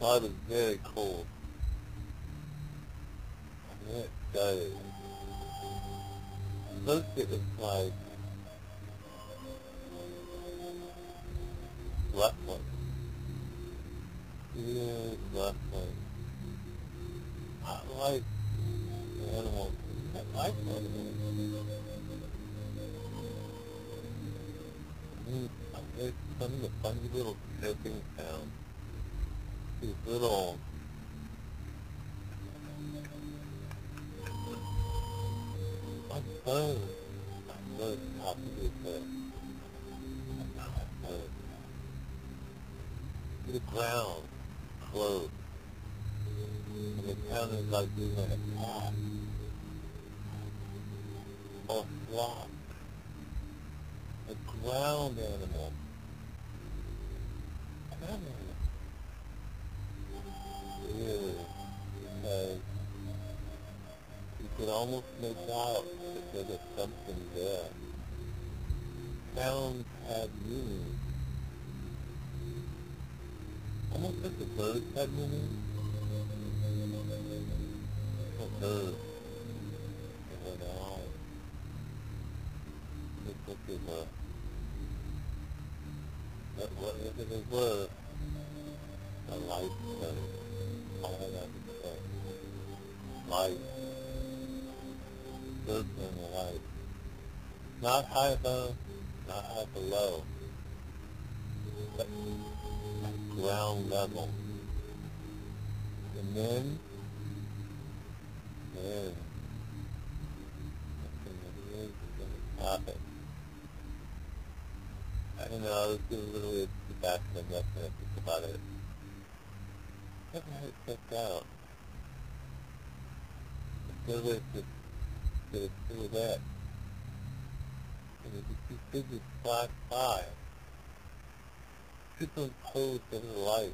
outside is very cold. It goes. Look at it like left one. Good left one. I like animals. I like animals. Mm, There's some of the funny little choking sounds. These little My. The ground closed. And it sounded like doing an attack. Or. A ground animal. Ground animal. Really. Almost no out that there was something there. Sounds had meaning. Almost like the birds had meaning. Uh, what birds? They had eyes. Looked like they were. But whatever they were, the to say. Light. Not high above, not high below. But ground level. And then, then, something that is going to happen. I don't know, let's get a little bit back to the next and think about it. Never had it checked out. Still with the, the silhouette. And it just these figures flash by. Superimposed over the light.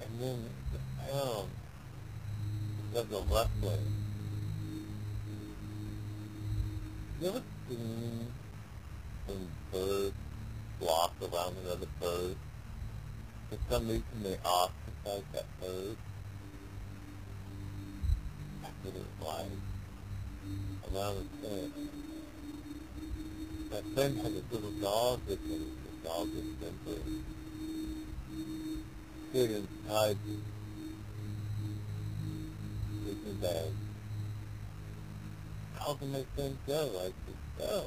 And then the sound of the left ever seen some birds flock around another bird? For some reason they ostracize that bird. What it's like around the tent. My friend had this little dog with him. The dog was simply sitting tied with his bag. How can my friend go? I said, go.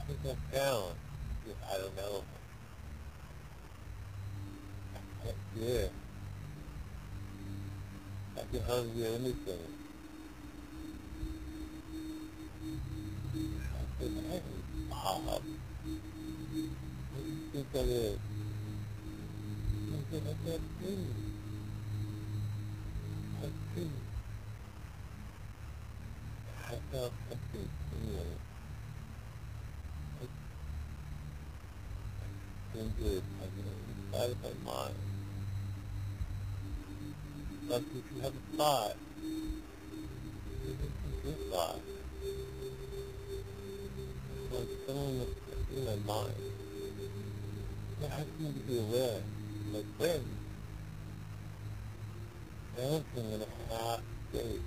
I think I'm down. He said, I don't know. Hear. I can hardly hear anything. I hey, Bob. What do you think that is? I I can't see. I see. I felt something similar. Simply, I mean, inside of my mind. Like if you have a thought, it's a good thought. It's like someone that's in my mind. It has me to be aware. My friend. Dancing in a hot state.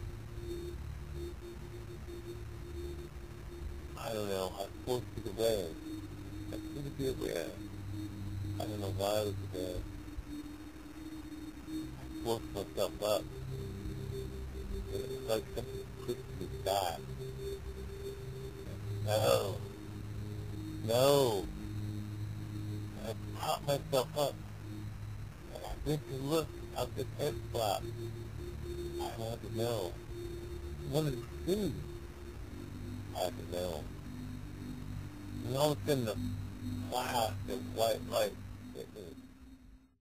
I don't know, I'm to be aware. I'm supposed to be aware. I don't know why I was aware. I myself up. It's like something pushed me. No. No. I propped myself up. And I went to look out the tent flap. I wanted to know. I wanted to see. I had to know. And all of a sudden the flash of white light hit me.